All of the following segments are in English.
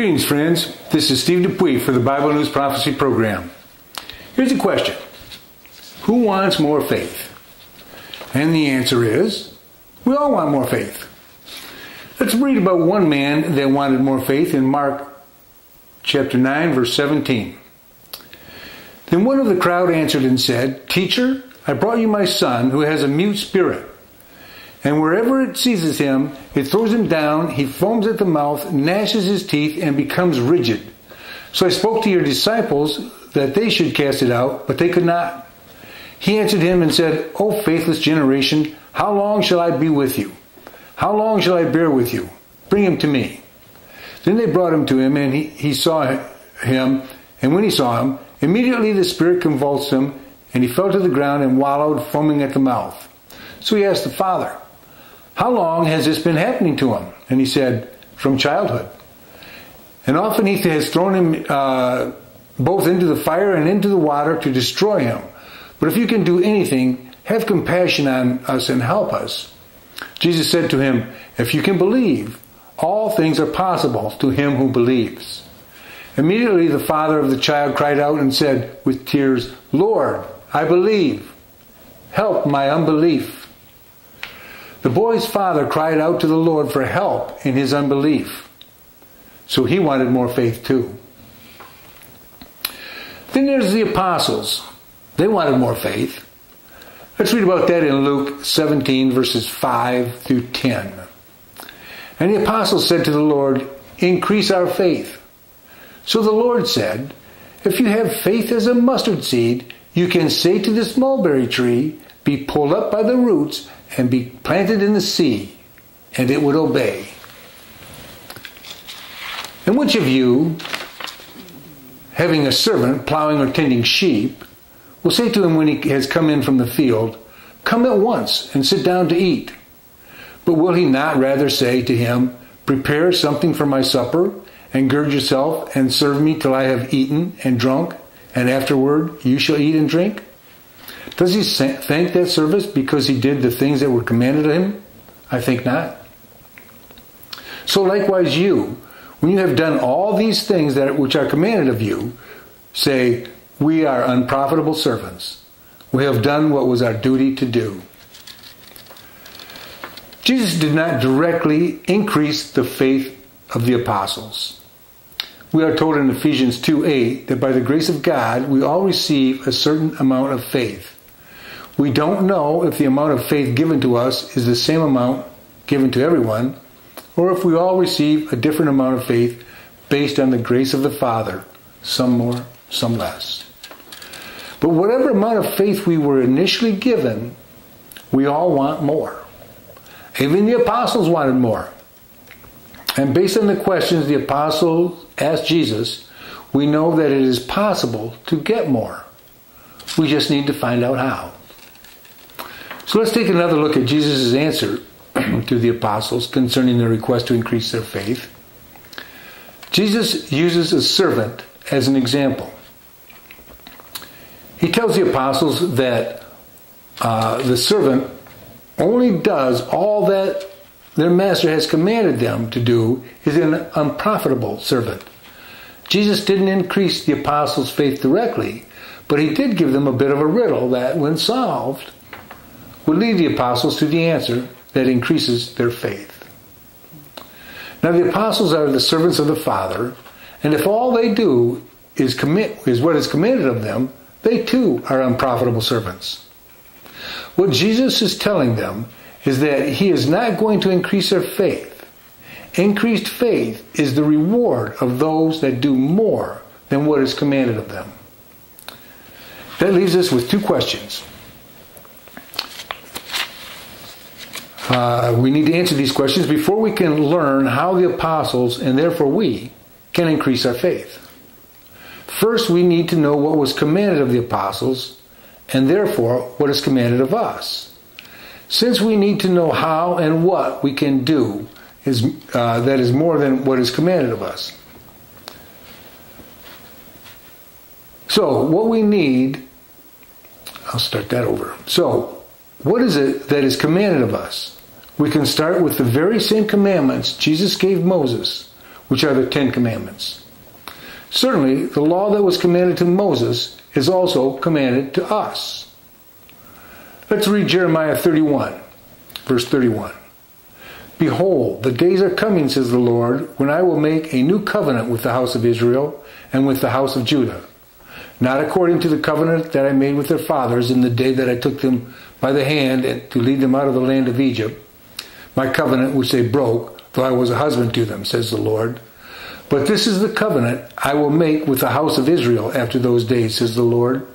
Greetings, friends. This is Steve Dupuie for the Bible News Prophecy Program. Here's a question Who wants more faith? And the answer is we all want more faith. Let's read about one man that wanted more faith in Mark chapter 9, verse 17. Then one of the crowd answered and said, Teacher, I brought you my son who has a mute spirit. And wherever it seizes him, it throws him down, he foams at the mouth, gnashes his teeth, and becomes rigid. So I spoke to your disciples that they should cast it out, but they could not. He answered him and said, O faithless generation, how long shall I be with you? How long shall I bear with you? Bring him to me. Then they brought him to him, and he, he saw him, and when he saw him, immediately the spirit convulsed him, and he fell to the ground and wallowed, foaming at the mouth. So he asked the father, How long has this been happening to him? And he said, From childhood. And often he has thrown him uh, both into the fire and into the water to destroy him. But if you can do anything, have compassion on us and help us. Jesus said to him, If you can believe, all things are possible to him who believes. Immediately the father of the child cried out and said with tears, Lord, I believe. Help my unbelief. The boy's father cried out to the Lord for help in his unbelief. So he wanted more faith too. Then there's the apostles. They wanted more faith. Let's read about that in Luke 17, verses 5 through 10. And the apostles said to the Lord, Increase our faith. So the Lord said, If you have faith as a mustard seed, you can say to this mulberry tree, Be pulled up by the roots and be planted in the sea, and it would obey. And which of you, having a servant plowing or tending sheep, will say to him when he has come in from the field, Come at once and sit down to eat? But will he not rather say to him, Prepare something for my supper, and gird yourself, and serve me till I have eaten and drunk, and afterward you shall eat and drink? Does he thank that service because he did the things that were commanded of him? I think not. So likewise you, when you have done all these things that which are commanded of you, say, We are unprofitable servants. We have done what was our duty to do. Jesus did not directly increase the faith of the apostles. We are told in Ephesians 2 8 that by the grace of God, we all receive a certain amount of faith. We don't know if the amount of faith given to us is the same amount given to everyone, or if we all receive a different amount of faith based on the grace of the Father, some more, some less. But whatever amount of faith we were initially given, we all want more. Even the apostles wanted more. And based on the questions the apostles asked Jesus, we know that it is possible to get more. We just need to find out how. So let's take another look at Jesus' answer to the apostles concerning their request to increase their faith. Jesus uses a servant as an example. He tells the apostles that uh, the servant only does all that their master has commanded them to do is an unprofitable servant. Jesus didn't increase the apostles' faith directly, but he did give them a bit of a riddle that, when solved, would lead the apostles to the answer that increases their faith. Now, the apostles are the servants of the Father, and if all they do is commit is what is commanded of them, they too are unprofitable servants. What Jesus is telling them is that he is not going to increase their faith. Increased faith is the reward of those that do more than what is commanded of them. That leaves us with two questions. Uh, we need to answer these questions before we can learn how the apostles, and therefore we, can increase our faith. First, we need to know what was commanded of the apostles, and therefore what is commanded of us. Since we need to know how and what we can do is uh, that is more than what is commanded of us. So, what we need, I'll start that over. So, what is it that is commanded of us? We can start with the very same commandments Jesus gave Moses which are the Ten Commandments. Certainly, the law that was commanded to Moses is also commanded to us. Let's read Jeremiah 31, verse 31. Behold, the days are coming, says the Lord, when I will make a new covenant with the house of Israel and with the house of Judah. Not according to the covenant that I made with their fathers in the day that I took them by the hand to lead them out of the land of Egypt, my covenant which they broke, though I was a husband to them, says the Lord. But this is the covenant I will make with the house of Israel after those days, says the Lord.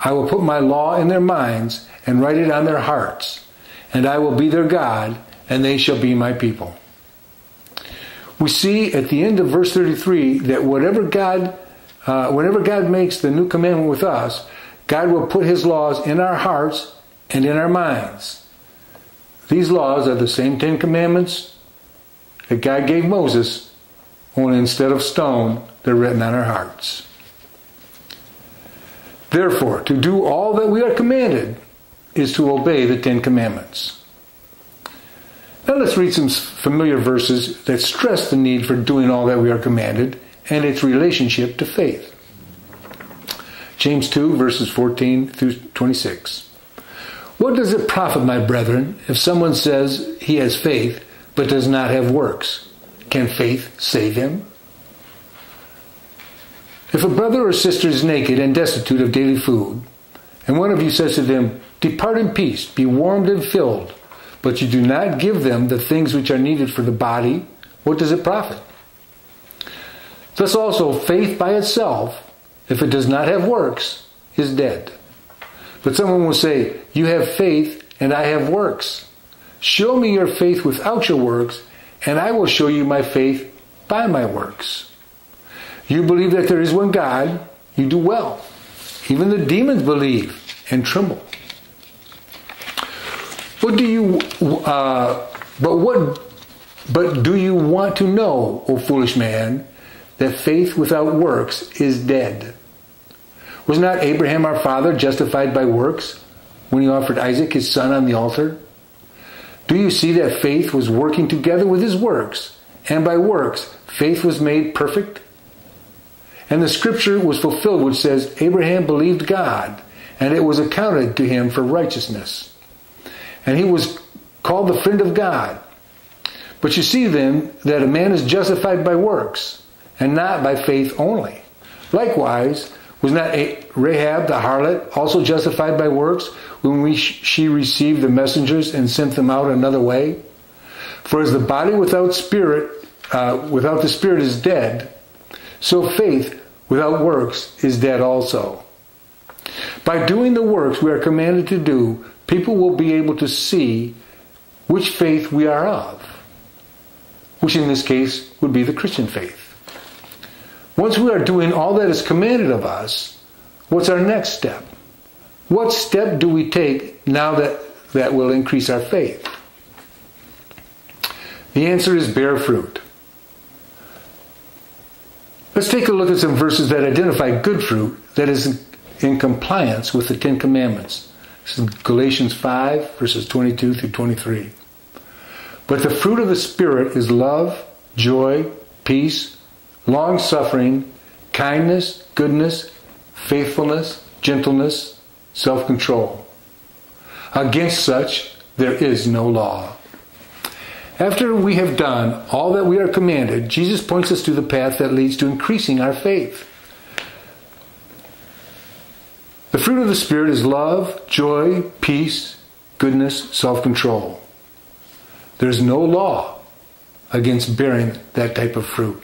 I will put my law in their minds and write it on their hearts, and I will be their God, and they shall be my people. We see at the end of verse 33 that whatever God, uh, whenever God makes the new commandment with us, God will put his laws in our hearts and in our minds. These laws are the same Ten Commandments that God gave Moses only instead of stone, they're written on our hearts. Therefore, to do all that we are commanded is to obey the Ten Commandments. Now let's read some familiar verses that stress the need for doing all that we are commanded and its relationship to faith. James 2, verses 14 through 26. What does it profit, my brethren, if someone says he has faith but does not have works? Can faith save him? If a brother or sister is naked and destitute of daily food, and one of you says to them, Depart in peace, be warmed and filled, but you do not give them the things which are needed for the body, what does it profit? Thus also, faith by itself, if it does not have works, is dead. But someone will say, You have faith, and I have works. Show me your faith without your works, and I will show you my faith by my works. You believe that there is one God, you do well. Even the demons believe and tremble. What do you, uh, but what, but do you want to know, O foolish man, that faith without works is dead? Was not Abraham our father justified by works when he offered Isaac his son on the altar? Do you see that faith was working together with his works, and by works faith was made perfect? And the scripture was fulfilled, which says, Abraham believed God, and it was accounted to him for righteousness. And he was called the friend of God. But you see then that a man is justified by works, and not by faith only. Likewise, was not Rahab the harlot also justified by works when she received the messengers and sent them out another way? For as the body without spirit, uh, without the spirit is dead, so faith without works is dead also. By doing the works we are commanded to do, people will be able to see which faith we are of, which in this case would be the Christian faith. Once we are doing all that is commanded of us, what's our next step? What step do we take now that that will increase our faith? The answer is bear fruit. Let's take a look at some verses that identify good fruit that is in compliance with the Ten Commandments. This is Galatians 5, verses 22 through 23. But the fruit of the Spirit is love, joy, peace, long suffering, kindness, goodness, faithfulness, gentleness, self control. Against such there is no law. After we have done all that we are commanded, Jesus points us to the path that leads to increasing our faith. The fruit of the Spirit is love, joy, peace, goodness, self control. There's no law against bearing that type of fruit.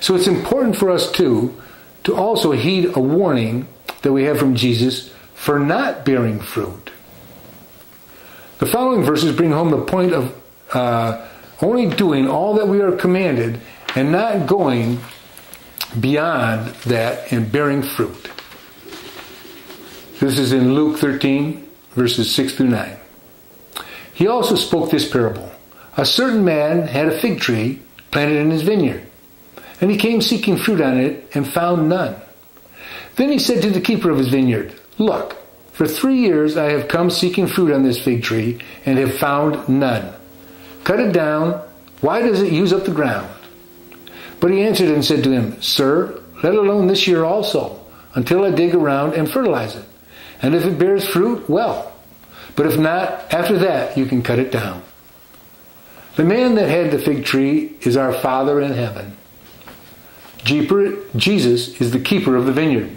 So it's important for us too to also heed a warning that we have from Jesus for not bearing fruit. The following verses bring home the point of uh, only doing all that we are commanded and not going beyond that and bearing fruit. This is in Luke 13, verses 6 through 9. He also spoke this parable. A certain man had a fig tree planted in his vineyard and he came seeking fruit on it and found none. Then he said to the keeper of his vineyard, Look, for three years I have come seeking fruit on this fig tree and have found none. Cut it down, Why does it use up the ground? But he answered and said to him, Sir, let alone this year also, until I dig around and fertilize it. And if it bears fruit, well. But if not, after that you can cut it down. The man that had the fig tree is our Father in heaven. Jesus is the keeper of the vineyard,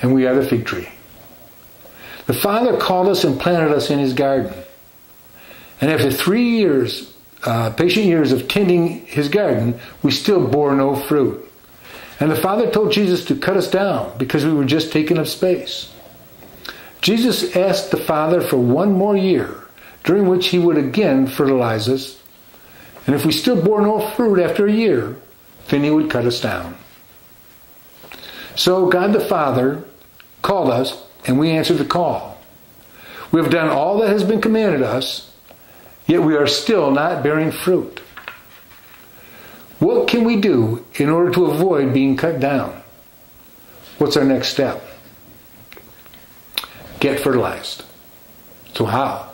and we are the fig tree. The Father called us and planted us in his garden. And after three years, uh, patient years of tending his garden, we still bore no fruit. And the Father told Jesus to cut us down because we were just taking up space. Jesus asked the Father for one more year, during which he would again fertilize us. And if we still bore no fruit after a year, then he would cut us down. So God the Father called us, and we answered the call. We have done all that has been commanded us, yet we are still not bearing fruit. What can we do in order to avoid being cut down? What's our next step? Get fertilized. So, how?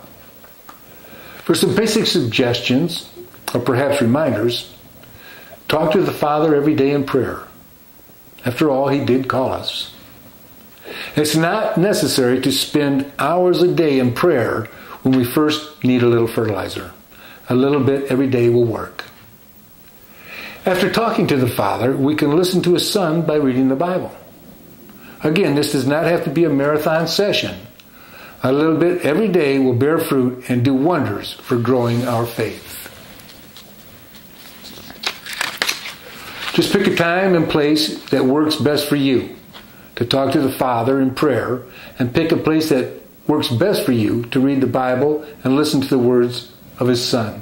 For some basic suggestions, or perhaps reminders, talk to the Father every day in prayer. After all, He did call us. It's not necessary to spend hours a day in prayer when we first need a little fertilizer. A little bit every day will work. After talking to the Father, we can listen to His Son by reading the Bible. Again, this does not have to be a marathon session. A little bit every day will bear fruit and do wonders for growing our faith. Just pick a time and place that works best for you to talk to the Father in prayer, and pick a place that works best for you to read the Bible and listen to the words of His Son.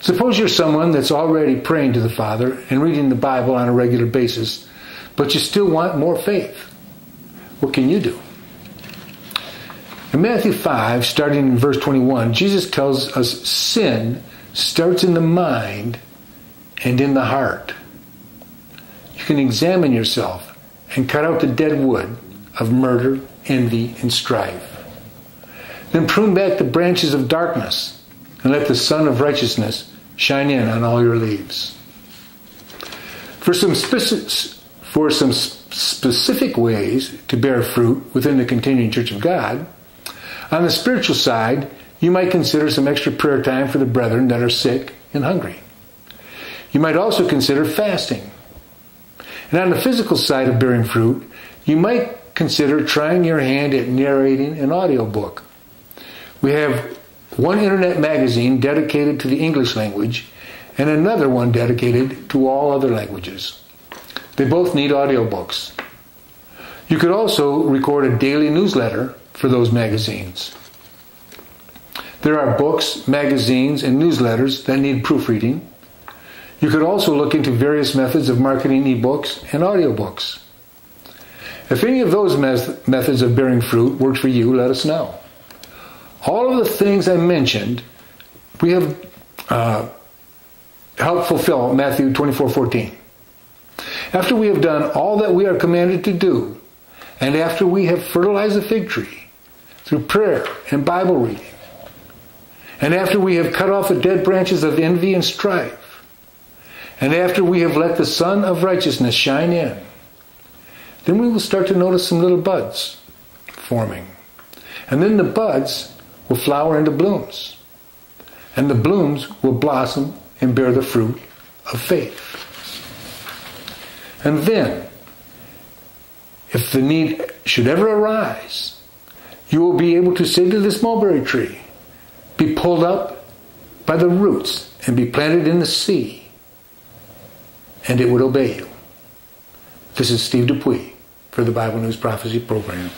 Suppose you're someone that's already praying to the Father and reading the Bible on a regular basis, but you still want more faith. What can you do? In Matthew 5, starting in verse 21, Jesus tells us sin starts in the mind and in the heart. You can examine yourself and cut out the dead wood of murder, envy, and strife. Then prune back the branches of darkness and let the sun of righteousness shine in on all your leaves. For some, specific, for some specific ways to bear fruit within the continuing church of God, on the spiritual side, you might consider some extra prayer time for the brethren that are sick and hungry. You might also consider fasting. And on the physical side of bearing fruit, you might consider trying your hand at narrating an audiobook. We have one internet magazine dedicated to the English language, and another one dedicated to all other languages. They both need audiobooks. You could also record a daily newsletter for those magazines. There are books, magazines, and newsletters that need proofreading. You could also look into various methods of marketing ebooks and audiobooks. If any of those methods of bearing fruit work for you, let us know all of the things I mentioned, we have uh, helped fulfill Matthew 24 14. After we have done all that we are commanded to do, and after we have fertilized the fig tree through prayer and Bible reading, and after we have cut off the dead branches of envy and strife, and after we have let the sun of righteousness shine in, then we will start to notice some little buds forming. And then the buds will flower into blooms. And the blooms will blossom and bear the fruit of faith. And then, if the need should ever arise, you will be able to say to this mulberry tree, be pulled up by the roots and be planted in the sea, and it would obey you. This is Steve Dupuie for the Bible News Prophecy Program.